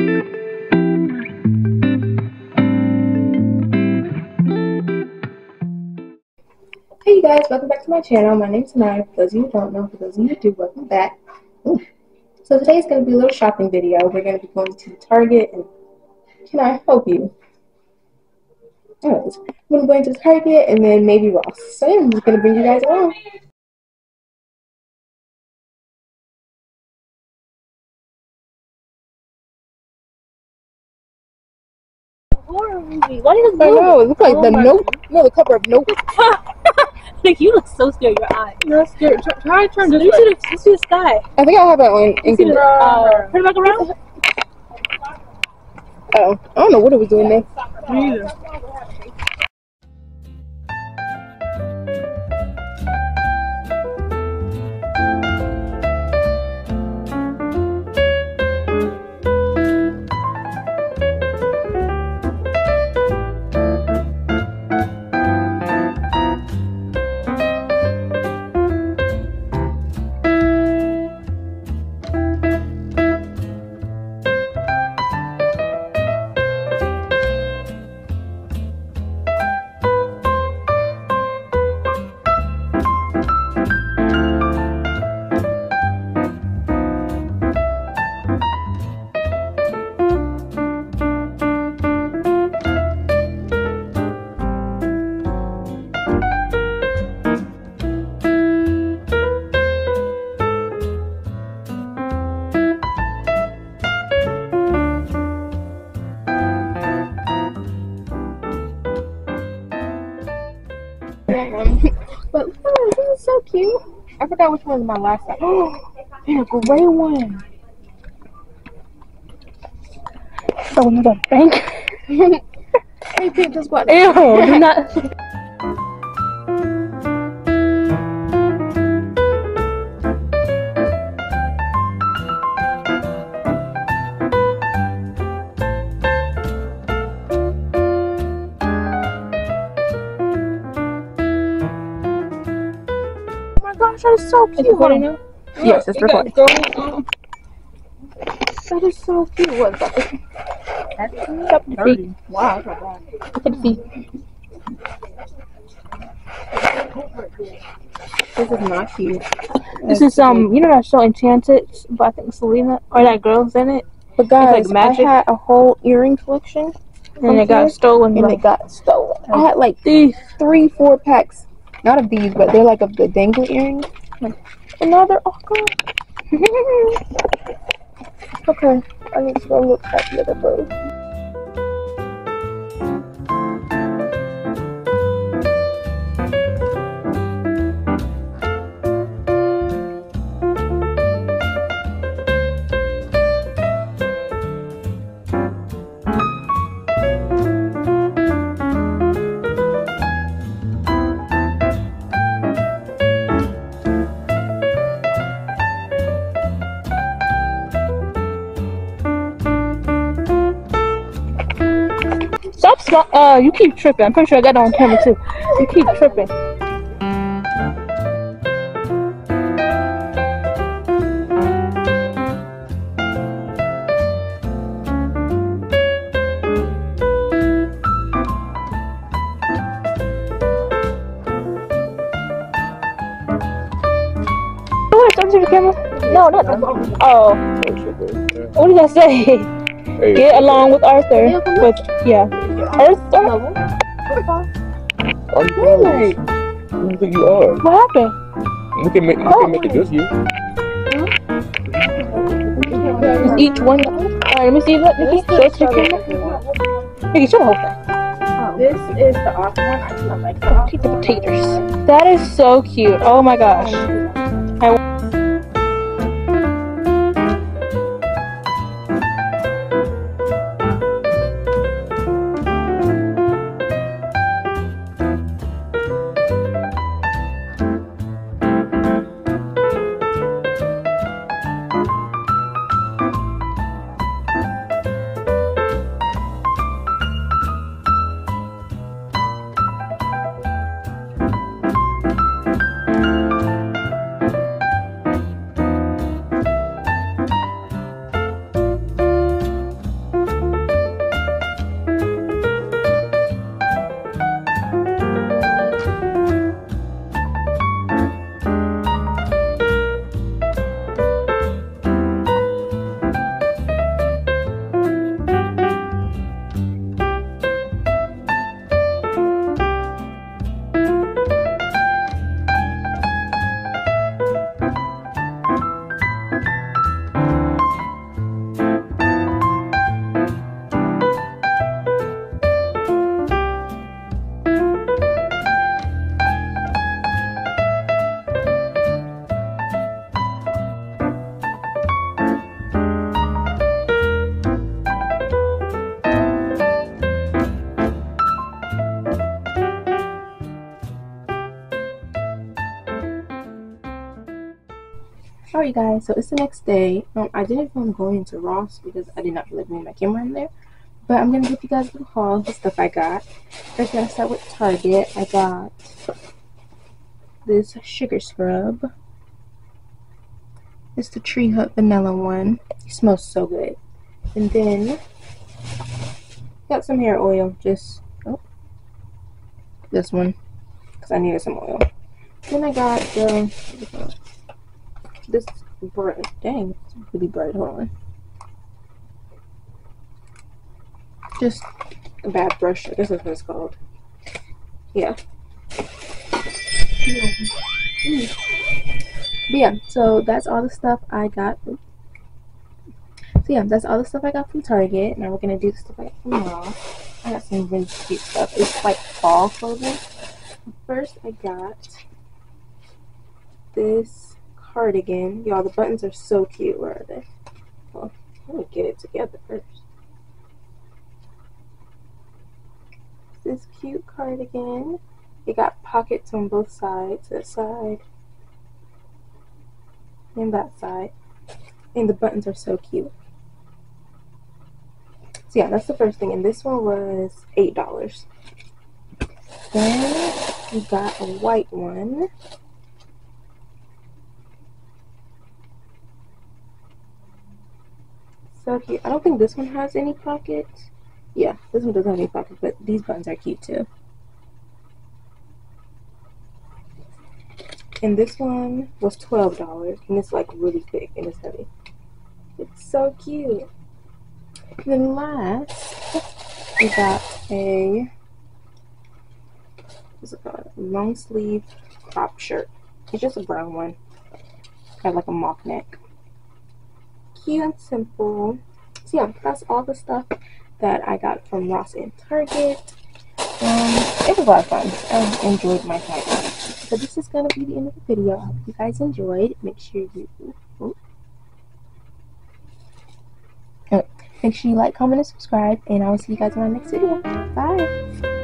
Hey you guys, welcome back to my channel. My name is Niyah. For those of you who don't know, for those of you who do, welcome back. So today is going to be a little shopping video. We're going to be going to Target and can I help you? Anyways, I'm going to go into Target and then maybe Ross. So yeah, I'm just going to bring you guys along. Horror movie. Why does I it know, it looks like Oh the my- note, no, the cover of Nope. Like you look so scared. Your eye. You're scared. Try, try turn Let this me see way. the, let's see the sky. I think I have that one. Let's see the, uh, turn it back around. Oh, I don't know what it was doing there. Me either. Um, but look, this is so cute. I forgot which one was my last time. Oh, and a gray one. So another bank. Hey, just what? Ew, do not. that is so cute. recording now? Yes, it's recording. That is so cute. What is that? Feet. Wow, that's not bad. Look at the feet. This is not cute. This is um, you know that show Enchanted, but I think Selena or that girl's in it, But guys, like magic. I had a whole earring collection and it got stolen. and it got stolen. I had like three, four packs. Not of these, but they're like of the dangly earrings. And now they're all gone. okay, I need to go look at the other bird. Uh, you keep tripping. I'm pretty sure I got it on camera too. You keep tripping. Oh, the? No, not that. Oh, what did I say? Hey, Get along with Arthur. With yeah, Arthur. Are you really? Who do you think you are? What happened? You can make, you Oh. can make it just you. Is each one? Alright, let me see that. Nikki, show it to the camera. Nikki, show the whole thing. Oh, this is the awesome one. I do not like the Eat the potatoes. That is so cute. Oh my gosh. Alright guys, so it's the next day. Um, I didn't film going to Ross because I did not feel like moving my camera in there. But I'm gonna give you guys a little haul of the stuff I got. First, gonna start with Target. I got this sugar scrub. It's the Tree Hut vanilla one. It smells so good. And then got some hair oil. Just oh, this one because I needed some oil. Then I got the this bright. Dang, it's really bright. Hold on. Just a bad brush. I guess that's what it's called. Yeah. But yeah, so that's all the stuff I got. So yeah, that's all the stuff I got from Target. Now we're gonna do the stuff I got from. I got some really cute stuff. It's like fall clothing. First, I got this cardigan. Y'all, the buttons are so cute. Where are they? Well, let me get it together first. This cute cardigan. It got pockets on both sides. That side and that side. And the buttons are so cute. So yeah, that's the first thing. And this one was $8. Then we got a white one. So cute. I don't think this one has any pockets. Yeah, this one doesn't have any pockets, but these buttons are cute too. And this one was $12 and it's like really thick and it's heavy. It's so cute. And then last, we got a what's it called? long sleeve crop shirt. It's just a brown one. Got like a mock neck. Cute and simple. So yeah, that's all the stuff that I got from Ross and Target. Um, it was a lot of fun. I enjoyed my time. So this is gonna be the end of the video. I hope you guys enjoyed. Make sure you oh, make sure you like, comment, and subscribe. And I will see you guys in my next video. Bye.